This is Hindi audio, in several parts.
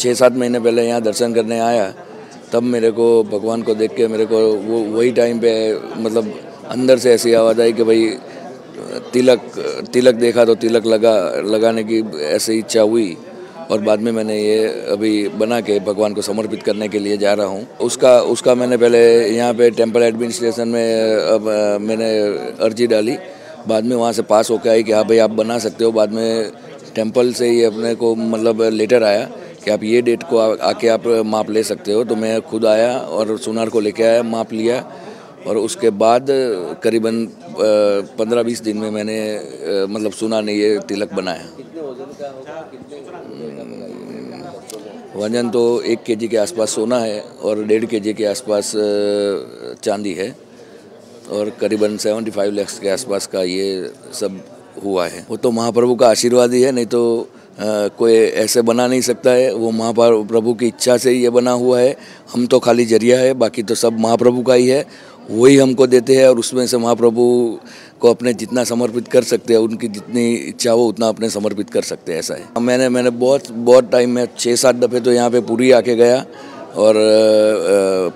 छः सात महीने पहले यहाँ दर्शन करने आया, तब मेरे को भगवान को देख के मेरे को वो, वही टाइम पे मतलब अंदर से ऐसी आवाज़ आई कि भाई, तिलक तिलक देखा तो तिलक लगा, लगाने की ऐसी इच्छा हुई। और बाद में मैंने ये अभी बना के भगवान को समर्पित करने के लिए जा रहा हूँ। उसका उसका मैंने पहले यहाँ पे टेंपल एडमिनिस्ट्रेशन में, अब मैंने अर्जी डाली। बाद में वहाँ से पास होकर आई कि हाँ भाई आप बना सकते हो। बाद में टेंपल से ही अपने को मतलब लेटर आया। कि आप ये डेट को आ, आके आप माप ले सकते हो। तो मैं खुद आया और सोनार को लेके आया माप लिया और उसके बाद करीबन पंद्रह बीस दिन में मैंने मतलब सुना ने ये तिलक बनाया। वज़न तो एक केजी के आसपास सोना है और डेढ़ केजी के आसपास चांदी है और करीबन 75 लाख के आसपास का ये सब हुआ है। वो तो महाप्रभु का आशीर्वाद ही है नहीं तो अ, कोई ऐसे बना नहीं सकता है। वो महाप्रभु की इच्छा से ही ये बना हुआ है। हम तो खाली ज़रिया है बाकी तो सब महाप्रभु का ही है। वही हमको देते हैं और उसमें से महाप्रभु को अपने जितना समर्पित कर सकते हैं उनकी जितनी इच्छा हो उतना अपने समर्पित कर सकते हैं ऐसा है। मैंने मैंने बहुत बहुत टाइम में छः सात दफ़े तो यहाँ पे पूरी आके गया। और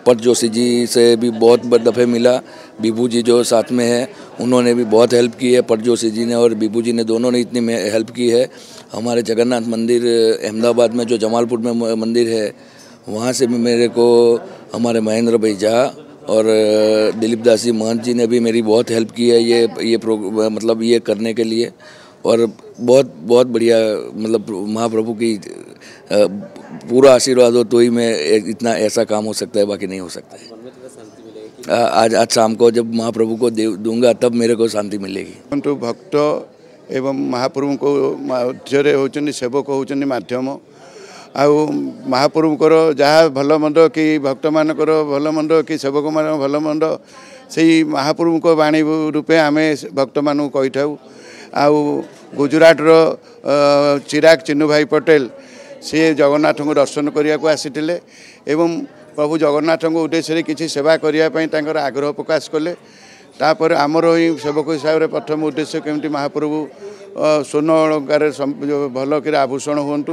पट जोशी जी से भी बहुत दफ़े मिला। बीबू जी जो साथ में है, उन्होंने भी बहुत हेल्प की है पट जोशी जी ने और बीबू जी ने दोनों ने इतनी हेल्प की है। हमारे जगन्नाथ मंदिर, अहमदाबाद में जो जमालपुर में मंदिर है, वहाँ से भी मेरे को, हमारे महेंद्र भाई झा और दिलीप दासी महंत जी ने भी मेरी बहुत हेल्प की है ये ये मतलब ये करने के लिए। और बहुत बहुत बढ़िया मतलब महाप्रभु की पूरा आशीर्वाद हो तो ही मैं एक- इतना ऐसा काम हो सकता है बाकी नहीं हो सकता है आ- आज आज शाम को जब महाप्रभु को दे दूंगा तब मेरे को शांति मिलेगी କିନ୍ତୁ ଭକ୍ତ ଏବଂ ମହାପ୍ରଭୁଙ୍କ ମଧ୍ୟରେ ହେଉଛନ୍ତି ସେବକ ହେଉଛନ୍ତି ମାଧ୍ୟମ ଆଉ ମହାପ୍ରଭୁଙ୍କର ଯାହା ଭଲ ମନ୍ଦ କି ଭକ୍ତମାନଙ୍କର ଭଲ ମନ୍ଦ କି ସେବକମାନଙ୍କ ଭଲ ମନ୍ଦ ସେଇ ମହାପ୍ରଭୁଙ୍କ ବାଣୀ ରୂପେ ଆମେ ଭକ୍ତମାନଙ୍କୁ କହିଥାଉ ଆଉ ଗୁଜୁରାଟର ଅ, ଚିରାଗ ଚିନୁ ଭାଇ ପଟେଲ ସିଏ ଜଗନ୍ନାଥଙ୍କୁ ଦର୍ଶନ କରିବାକୁ ଆସିଥିଲେ ଏବଂ ପ୍ରଭୁ ଜଗନ୍ନାଥଙ୍କ ଉଦ୍ଦେଶ୍ୟରେ କିଛି ସେବା କରିବା ପାଇଁ ତାଙ୍କର ଆଗ୍ରହ ପ୍ରକାଶ କଲେ। ତାପରେ ଆମର ହିଁ ସେବକ ହିସାବରେ ପ୍ରଥମ ଉଦ୍ଦେଶ୍ୟ କେମିତି ମହାପ୍ରଭୁ ସ୍ୱର୍ଣ୍ଣ ଅଳଙ୍କାରରେ ଭଲ କରି ଆଭୂଷଣ ହୁଅନ୍ତୁ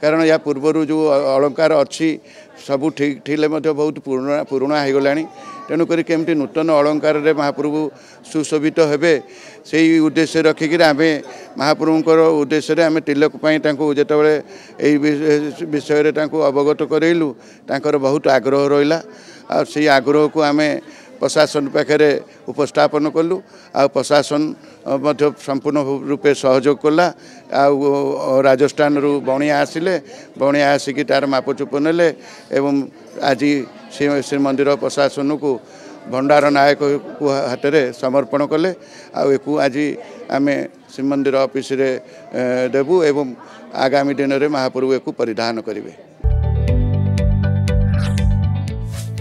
କାରଣ ଏହା ପୂର୍ବରୁ ଯେଉଁ ଅଳଙ୍କାର ଅଛି ସବୁ ଠିକ୍ ଥିଲେ ମଧ୍ୟ ବହୁତ ପୁରୁଣା ପୁରୁଣା ହୋଇଗଲାଣି। ତେଣୁକରି କେମିତି ନୂତନ ଅଳଙ୍କାରରେ ମହାପ୍ରଭୁ ସୁଶୋଭିତ ହେବେ ସେଇ ଉଦ୍ଦେଶ୍ୟ ରଖିକିରି ଆମେ ମହାପ୍ରଭୁଙ୍କର ଉଦ୍ଦେଶ୍ୟରେ ଆମେ ତିଲକ ପାଇଁ ତାଙ୍କୁ ଯେତେବେଳେ ଏଇ ବିଷୟ- ବିଷୟରେ ତାଙ୍କୁ ଅବଗତ କରାଇଲୁ ତାଙ୍କର ବହୁତ ଆଗ୍ରହ ରହିଲା। ଆଉ ସେଇ ଆଗ୍ରହକୁ ଆମେ ପ୍ରଶାସନ ପାଖରେ ଉପସ୍ଥାପନ କଲୁ ଆଉ ପ୍ରଶାସନ ମଧ୍ୟ ସମ୍ପୂର୍ଣ୍ଣ ରୂପେ ସହଯୋଗ କଲା। ଆଉ ରାଜସ୍ଥାନରୁ ବଣିଆ ଆସିଲେ ବଣିଆ ଆସିକି ତାର ମାପଚୁପ ନେଲେ ଏବଂ ଆଜି ଶ୍ରୀ ଶ୍ରୀମନ୍ଦିର ପ୍ରଶାସନକୁ ଭଣ୍ଡାର ନାୟକକୁ ହାତରେ ସମର୍ପଣ କଲେ। ଆଉ ଏକୁ ଆଜି ଆମେ ଶ୍ରୀମନ୍ଦିର ଅଫିସରେ ଦେବୁ ଏବଂ ଆଗାମୀ ଦିନରେ ମହାପ୍ରଭୁ ଏକୁ ପରିଧାନ କରିବେ।